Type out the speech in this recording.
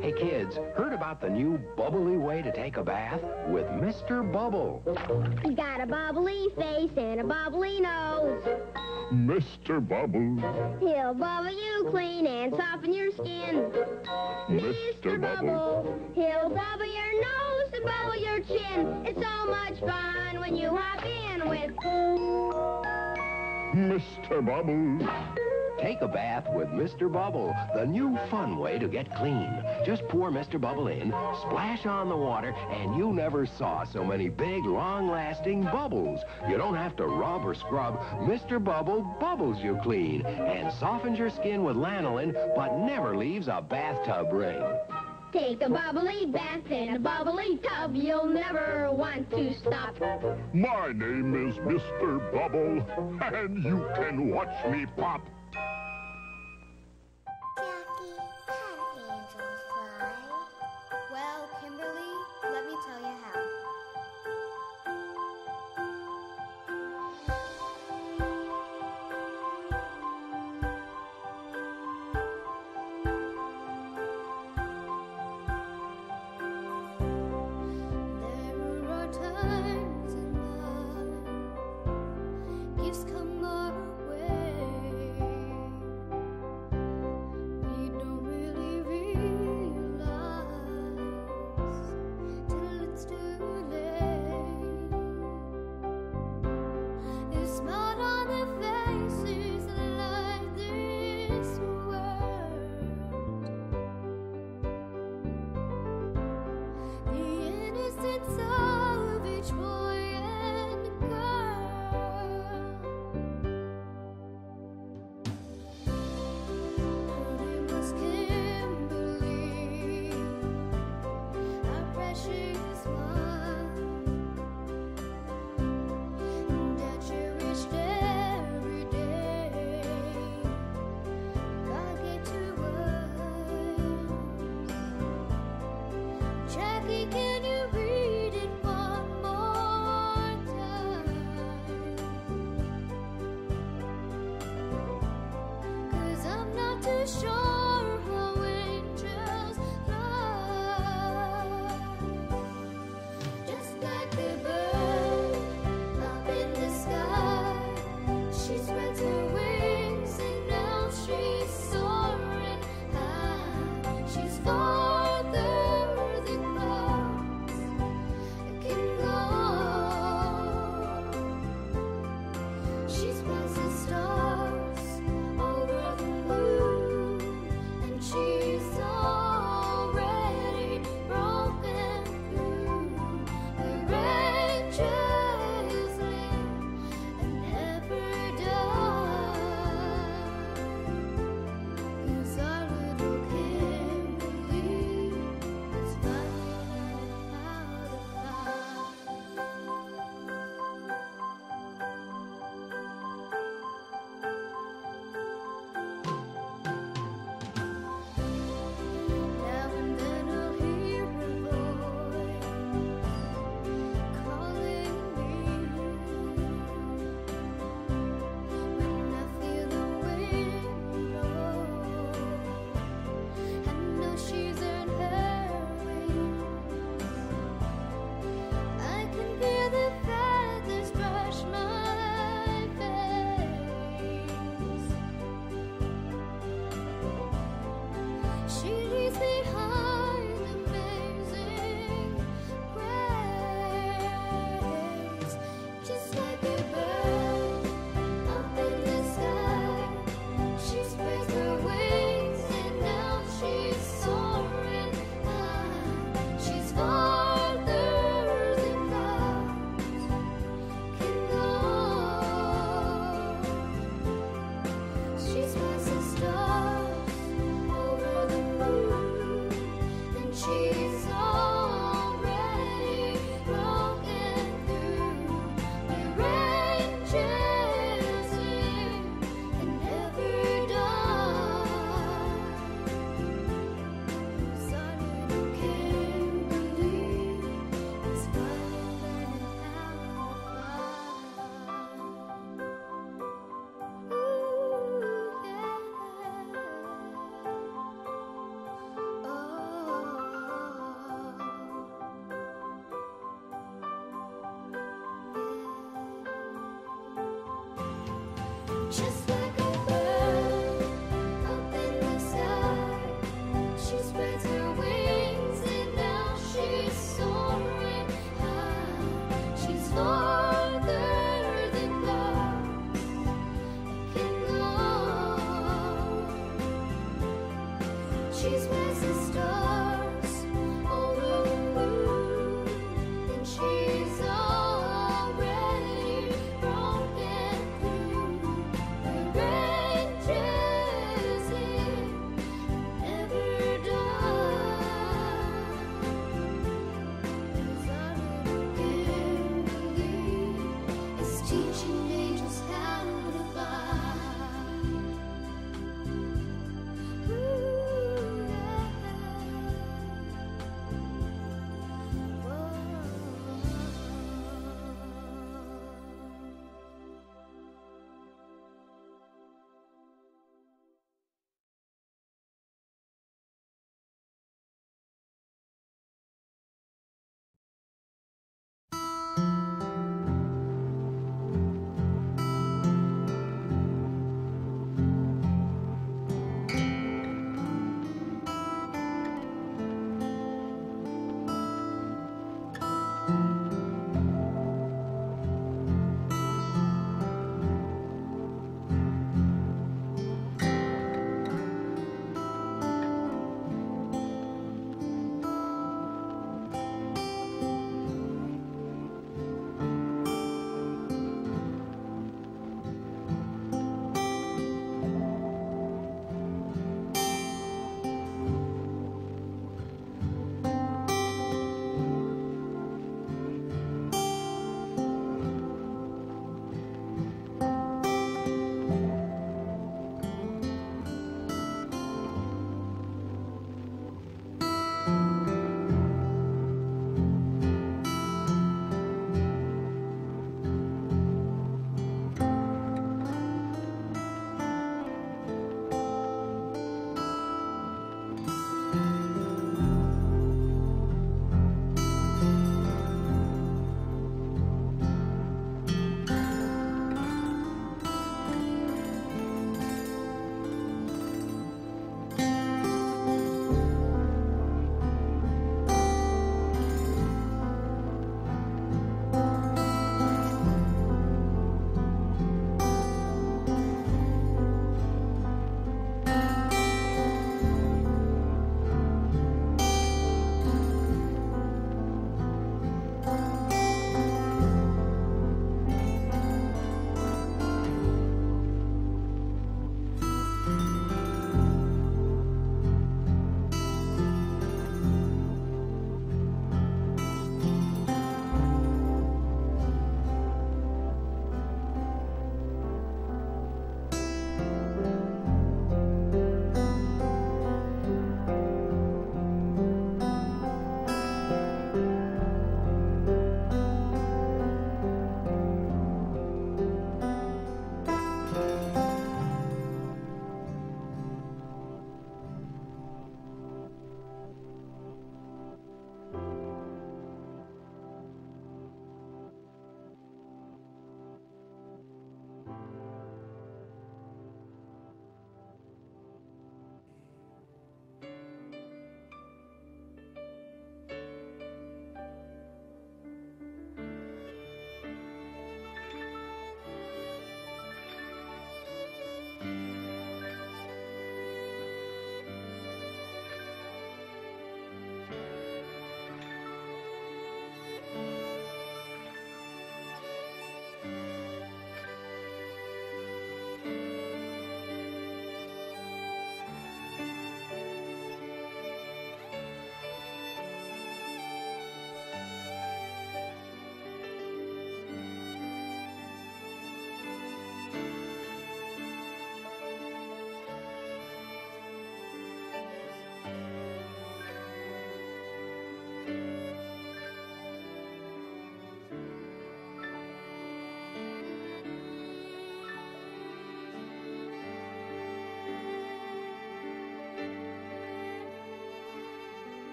Hey kids, heard about the new bubbly way to take a bath? With Mr. Bubble. He's got a bubbly face and a bubbly nose. Mr. Bubble. He'll bubble you clean and soften your skin. Mr. Bubble. He'll bubble your nose and bubble your chin. It's so much fun when you hop in with Mr. Bubble. Take a bath with Mr. Bubble, the new fun way to get clean. Just pour Mr. Bubble in, splash on the water, and you never saw so many big, long-lasting bubbles. You don't have to rub or scrub. Mr. Bubble bubbles you clean and softens your skin with lanolin, but never leaves a bathtub ring. Take a bubbly bath in a bubbly tub. You'll never want to stop. My name is Mr. Bubble, and you can watch me pop.